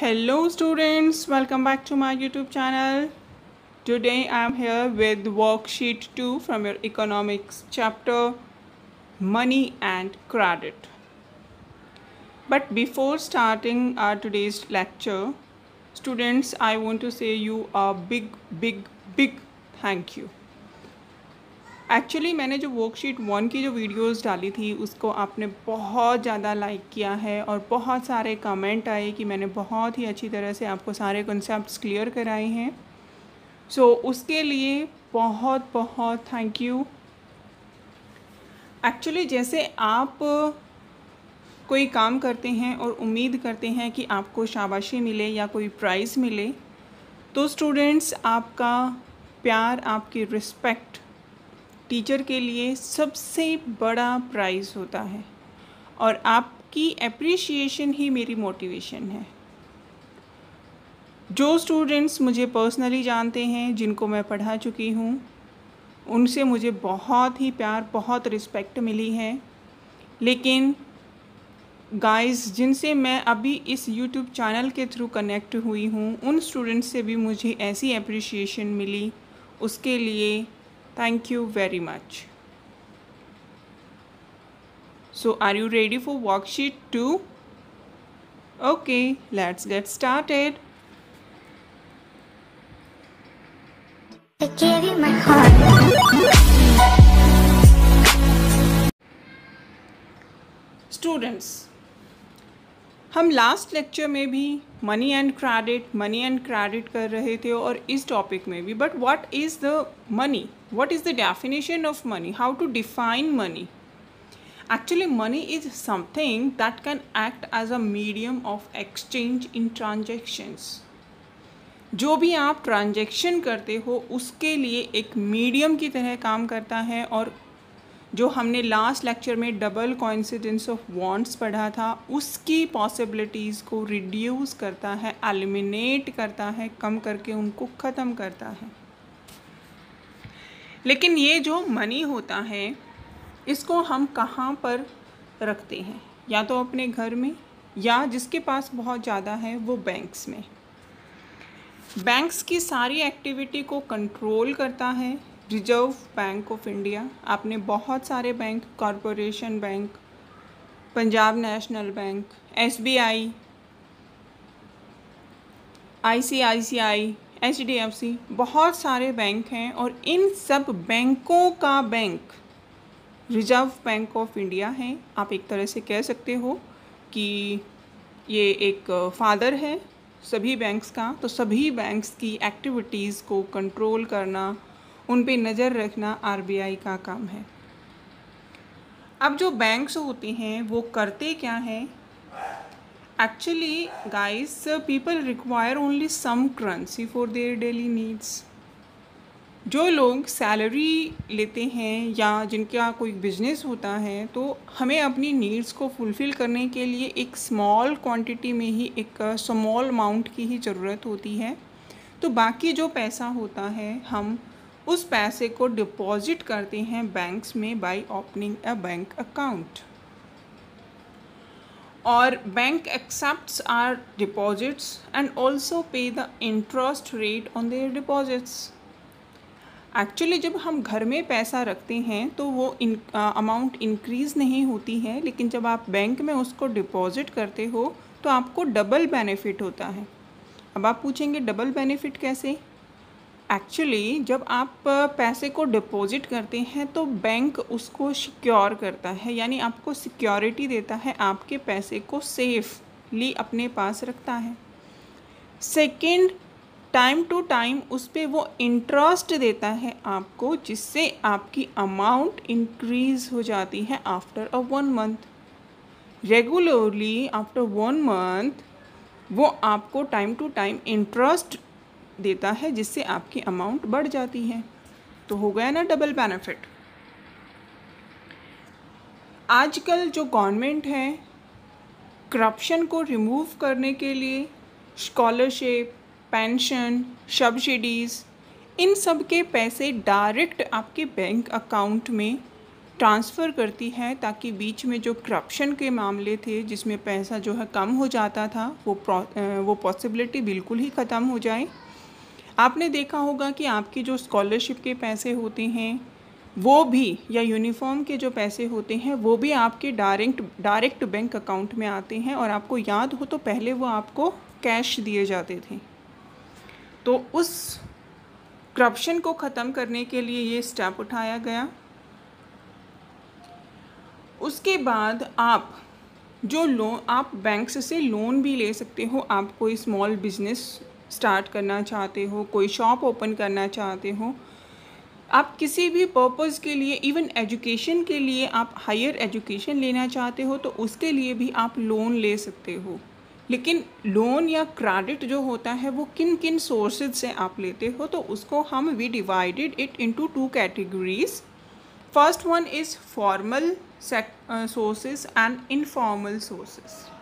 Hello students, welcome back to my YouTube channel. Today I am here with worksheet 2 from your economics chapter Money and Credit. But before starting our today's lecture, students, I want to say you a big, big, big thank you. Actually मैंने जो worksheet one की जो videos डाली थी उसको आपने बहुत ज़्यादा लाइक किया है और बहुत सारे कमेंट आए कि मैंने बहुत ही अच्छी तरह से आपको सारे कॉन्सेप्ट्स क्लियर कराए हैं। सो so, उसके लिए बहुत बहुत थैंक यू एक्चुअली जैसे आप कोई काम करते हैं और उम्मीद करते हैं कि आपको शाबाशी मिले या कोई प्राइज़ मिले तो स्टूडेंट्स आपका प्यार आपकी रिस्पेक्ट टीचर के लिए सबसे बड़ा प्राइज़ होता है और आपकी अप्रिशिएशन ही मेरी मोटिवेशन है। जो स्टूडेंट्स मुझे पर्सनली जानते हैं, जिनको मैं पढ़ा चुकी हूँ, उनसे मुझे बहुत ही प्यार, बहुत रिस्पेक्ट मिली है। लेकिन गाइस जिनसे मैं अभी इस यूट्यूब चैनल के थ्रू कनेक्ट हुई हूँ, उन स्टूडेंट्स से भी मुझे ऐसी अप्रिशिएशन मिली, उसके लिए Thank you very much. So are you ready for worksheet 2? Okay, let's get started. I gave you my heart. Students, हम लास्ट लेक्चर में भी money and credit money and credit कर रहे थे और इस टॉपिक में भी but what is the money what is the definition of money how to define money actually money is something that can act as a medium of exchange in transactions जो भी आप ट्रांजेक्शन करते हो, उसके लिए एक मीडियम की तरह काम करता है और जो हमने लास्ट लेक्चर में डबल कॉन्सिडेंस ऑफ़ वॉन्ट्स पढ़ा था, उसकी पॉसिबिलिटीज़ को रिड्यूस करता है एलिमिनेट करता है, कम करके उनको ख़त्म करता है। लेकिन ये जो मनी होता है, इसको हम कहाँ पर रखते हैं? या तो अपने घर में, या जिसके पास बहुत ज़्यादा है, वो बैंक्स में। बैंक्स की सारी एक्टिविटी को कंट्रोल करता है रिज़र्व बैंक ऑफ़ इंडिया। आपने बहुत सारे bank, corporation bank, Punjab national bank S B H D F C बहुत सारे बैंक हैं और इन सब बैंकों का bank reserve bank of India है। आप एक तरह से कह सकते हो कि ये एक फादर है सभी बैंक्स का। तो सभी बैंक्स की एक्टिविटीज़ को कंट्रोल करना, उन पे नज़र रखना आरबीआई का काम है। अब जो बैंक्स होते हैं, वो करते क्या हैं? Actually guys people require only some currency for their daily needs जो लोग सैलरी लेते हैं या जिनका कोई बिज़नेस होता है तो हमें अपनी नीड्स को फुलफ़िल करने के लिए एक स्मॉल क्वांटिटी में ही एक स्मॉल अमाउंट की ही ज़रूरत होती है। तो बाकी जो पैसा होता है, हम उस पैसे को डिपॉजिट करते हैं बैंक्स में by opening a bank account और bank accepts our deposits and also pay the interest rate on their deposits actually जब हम घर में पैसा रखते हैं तो वो इन अमाउंट इंक्रीज़ नहीं होती है, लेकिन जब आप बैंक में उसको डिपॉजिट करते हो तो आपको डबल बेनिफिट होता है। अब आप पूछेंगे डबल बेनिफिट कैसे? एक्चुअली जब आप पैसे को डिपॉजिट करते हैं तो बैंक उसको सिक्योर करता है, यानी आपको सिक्योरिटी देता है, आपके पैसे को सेफली अपने पास रखता है। सेकंड टाइम टू टाइम उस पर वो इंटरेस्ट देता है आपको, जिससे आपकी अमाउंट इंक्रीज़ हो जाती है after a one month regularly after one month वो आपको टाइम टू टाइम इंटरेस्ट देता है, जिससे आपकी अमाउंट बढ़ जाती है। तो हो गया ना डबल बेनिफिट आजकल जो गवर्नमेंट है करप्शन को रिमूव करने के लिए स्कॉलरशिप पेंशन सब्सिडीज़ इन सब के पैसे डायरेक्ट आपके बैंक अकाउंट में ट्रांसफ़र करती है, ताकि बीच में जो करप्शन के मामले थे, जिसमें पैसा जो है कम हो जाता था, वो वो पॉसिबिलिटी बिल्कुल ही ख़त्म हो जाए। आपने देखा होगा कि आपकी जो स्कॉलरशिप के पैसे होते हैं, वो भी, या यूनिफॉर्म के जो पैसे होते हैं, वो भी आपके डायरेक्ट डायरेक्ट बैंक अकाउंट में आते हैं और आपको याद हो तो पहले वो आपको कैश दिए जाते थे। तो उस करप्शन को ख़त्म करने के लिए ये स्टेप उठाया गया। उसके बाद आप जो लोन आप बैंक से लोन भी ले सकते हो आप कोई स्मॉल बिज़नेस स्टार्ट करना चाहते हो, कोई शॉप ओपन करना चाहते हो, आप किसी भी पर्पज़ के लिए इवन एजुकेशन के लिए आप हायर एजुकेशन लेना चाहते हो तो उसके लिए भी आप लोन ले सकते हो। लेकिन लोन या क्रेडिट जो होता है, वो किन किन सोर्सेज से आप लेते हो तो उसको हम we divided it into two categories first one is formal sources and informal sources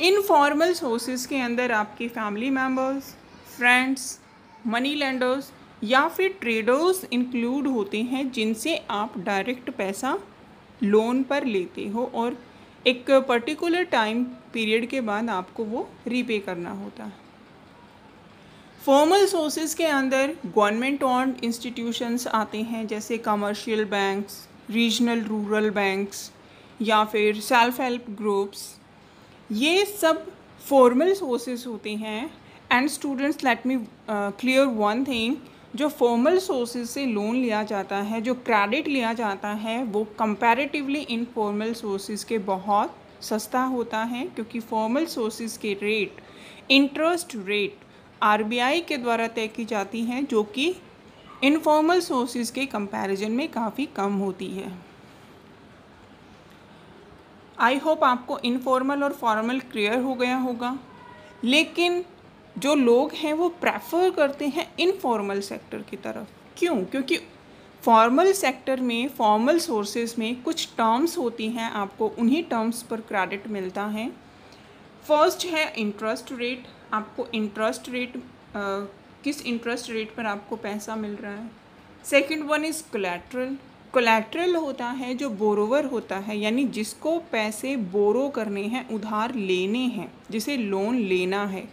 informal sources के अंदर आपके family members friends money lenders या फिर ट्रेडर्स इंक्लूड होते हैं जिनसे आप डायरेक्ट पैसा लोन पर लेते हो और एक पर्टिकुलर टाइम पीरियड के बाद आपको वो रीपे करना होता है। फॉर्मल सोर्सेज के अंदर गवर्नमेंट ऑन इंस्टीट्यूशंस आते हैं, जैसे commercial banks regional rural banks या फिर सेल्फ हेल्प ग्रुप्स ये सब फॉर्मल सोर्सेज होते हैं. And students let me clear one thing जो फॉर्मल सोर्सेज से लोन लिया जाता है, जो क्रेडिट लिया जाता है, वो कंपैरेटिवली इनफॉर्मल सोर्सेज के बहुत सस्ता होता है, क्योंकि फॉर्मल सोर्सेज के रेट इंटरेस्ट रेट आरबीआई के द्वारा तय की जाती हैं, जो कि इनफॉर्मल सोर्सेज के कंपैरिजन में काफ़ी कम होती है. आई होप आपको इनफॉर्मल और फॉर्मल क्लियर हो गया होगा। लेकिन जो लोग हैं, वो प्रेफर करते हैं इनफॉर्मल सेक्टर की तरफ़। क्यों? क्योंकि फॉर्मल सेक्टर में फॉर्मल सोर्सेज में कुछ टर्म्स होती हैं, आपको उन्हीं टर्म्स पर क्रेडिट मिलता है। फ़र्स्ट है इंटरेस्ट रेट आपको इंटरेस्ट रेट किस इंटरेस्ट रेट पर आपको पैसा मिल रहा है? Second one is collateral collateral होता है, जो बोरोवर होता है, यानी जिसको पैसे बोरो करने हैं, उधार लेने हैं, जिसे लोन लेना है।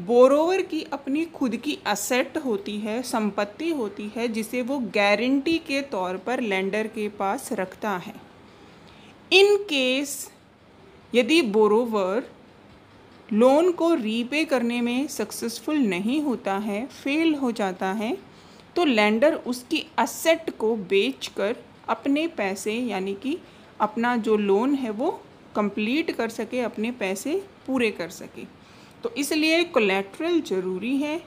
बोरोवर की अपनी खुद की असेट होती है, संपत्ति होती है, जिसे वो गारंटी के तौर पर लेंडर के पास रखता है। इन केस यदि बोरोवर लोन को रीपे करने में सक्सेसफुल नहीं होता है फेल हो जाता है तो लैंडर उसकी असेट को बेचकर अपने पैसे, यानी कि अपना जो लोन है वो कंप्लीट कर सके, अपने पैसे पूरे कर सके। तो इसलिए कोलेट्रल ज़रूरी है।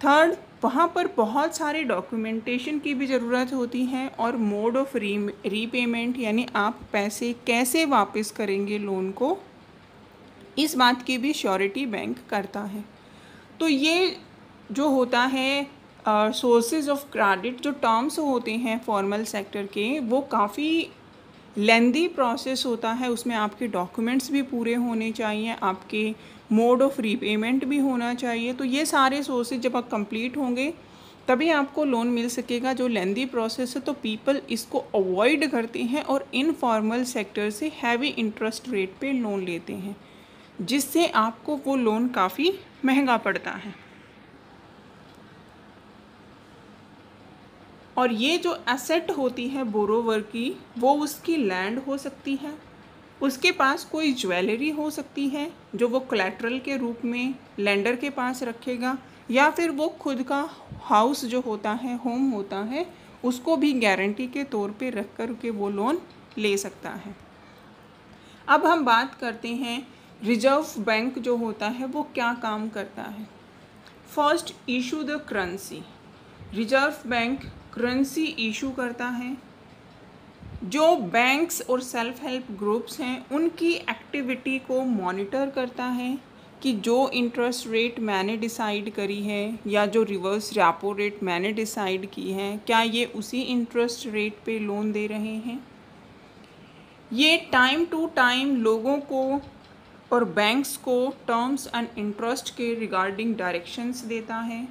थर्ड वहाँ पर बहुत सारे डॉक्यूमेंटेशन की भी ज़रूरत होती है और मोड ऑफ़ री रीपेमेंट यानी आप पैसे कैसे वापस करेंगे लोन को, इस बात की भी श्योरिटी बैंक करता है। तो ये जो होता है सोर्सेज ऑफ़ क्रेडिट जो टर्म्स होते हैं फॉर्मल सेक्टर के, वो काफ़ी लेंदी प्रोसेस होता है। उसमें आपके डॉक्यूमेंट्स भी पूरे होने चाहिए, आपके मोड ऑफ़ रीपेमेंट भी होना चाहिए। तो ये सारे सोर्सेज जब आप कंप्लीट होंगे, तभी आपको लोन मिल सकेगा। जो लेंदी प्रोसेस है तो पीपल इसको अवॉइड करते हैं और इनफॉर्मल सेक्टर से हैवी इंटरेस्ट रेट पे लोन लेते हैं, जिससे आपको वो लोन काफ़ी महँगा पड़ता है। और ये जो एसेट होती है बोरोवर की, वो उसकी लैंड हो सकती है। उसके पास कोई ज्वेलरी हो सकती है, जो वो कोलेट्रल के रूप में लैंडर के पास रखेगा, या फिर वो खुद का हाउस जो होता है होम होता है, उसको भी गारंटी के तौर पे रख कर के वो लोन ले सकता है। अब हम बात करते हैं रिज़र्व बैंक जो होता है, वो क्या काम करता है। First issue the currency reserve bank currency issue करता है, जो बैंक्स और सेल्फ हेल्प ग्रुप्स हैं, उनकी एक्टिविटी को मॉनिटर करता है कि जो इंटरेस्ट रेट मैंने डिसाइड करी है या जो रिवर्स रेपो रेट मैंने डिसाइड की है, क्या ये उसी इंटरेस्ट रेट पे लोन दे रहे हैं? ये टाइम टू टाइम लोगों को और बैंक्स को टर्म्स एंड इंटरेस्ट के रिगार्डिंग डायरेक्शंस देता है।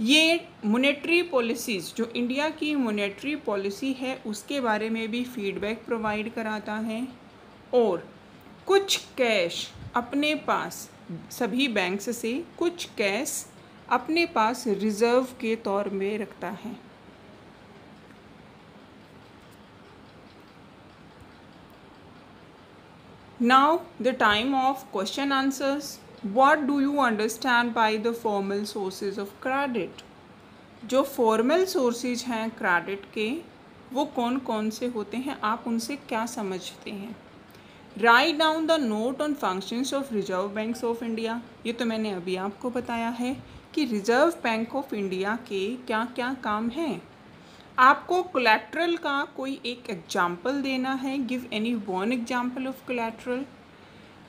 ये मोनेटरी पॉलिसीज़ जो इंडिया की मोनेटरी पॉलिसी है, उसके बारे में भी फीडबैक प्रोवाइड कराता है। और कुछ कैश अपने पास, सभी बैंक्स से कुछ कैश अपने पास रिज़र्व के तौर में रखता है। Now the time of question answers what do you understand by the formal sources of credit जो फॉर्मल सोर्सेज हैं क्रेडिट के, वो कौन कौन से होते हैं? आप उनसे क्या समझते हैं? Write down the note on functions of reserve bank of India ये तो मैंने अभी आपको बताया है कि रिज़र्व बैंक ऑफ़ इंडिया के क्या क्या काम हैं। आपको कोलेट्रल का कोई एक एग्ज़ाम्पल देना है? Give any one example of collateral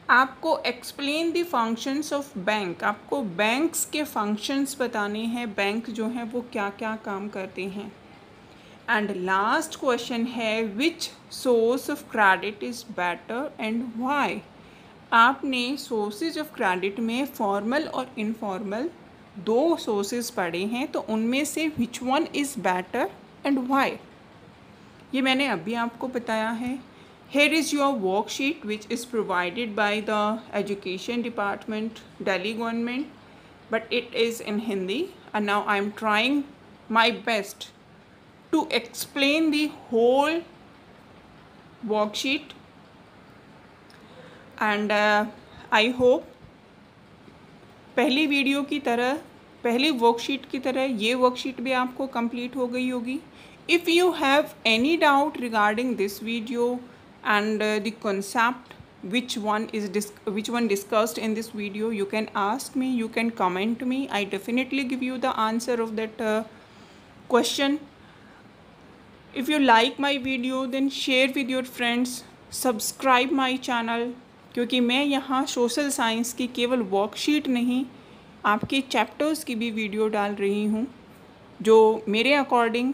आपको explain the functions of bank आपको बैंक्स के फ़ंक्शंस बताने हैं बैंक जो हैं वो क्या क्या काम करते हैं. एंड लास्ट क्वेश्चन है which source of credit is better and why आपने सोर्सेज ऑफ़ क्रेडिट में फॉर्मल और इनफॉर्मल दो सोर्सेज पढ़े हैं तो उनमें से which one is better and why ये मैंने अभी आपको बताया है। Here is your worksheet which is provided by the Education Department, Delhi government, but it is in Hindi and now I am trying my best to explain the whole worksheet and uh, I hope पहली video की तरह पहली worksheet की तरह ये worksheet भी आपको complete हो गई होगी if you have any doubt regarding this video and uh, the concept which one is which one discussed in this video you can ask me you can comment me i definitely give you the answer of that uh, question if you like my video then share with your friends subscribe my channel क्योंकि मैं यहाँ social science की केवल worksheet नहीं आपके chapters की भी video डाल रही हूँ जो मेरे अकॉर्डिंग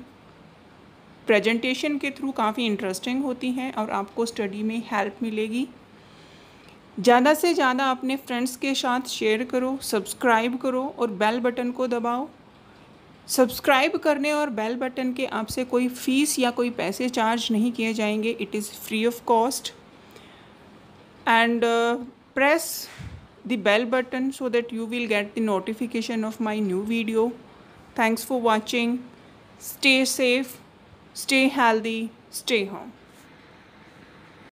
प्रेजेंटेशन के थ्रू काफ़ी इंटरेस्टिंग होती हैं और आपको स्टडी में हेल्प मिलेगी। ज़्यादा से ज़्यादा अपने फ्रेंड्स के साथ शेयर करो सब्सक्राइब करो और बेल बटन को दबाओ। सब्सक्राइब करने और बेल बटन के आपसे कोई फ़ीस या कोई पैसे चार्ज नहीं किए जाएँगे it is free of cost and press the bell button so that you will get the notification of my new video thanks for watching stay safe Stay healthy, stay home.